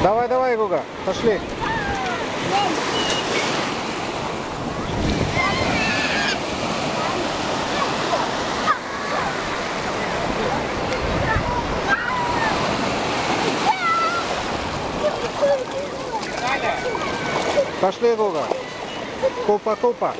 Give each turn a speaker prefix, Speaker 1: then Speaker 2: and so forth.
Speaker 1: Давай, давай, Гуга, пошли. Пошли, Гуга. Купа, купа.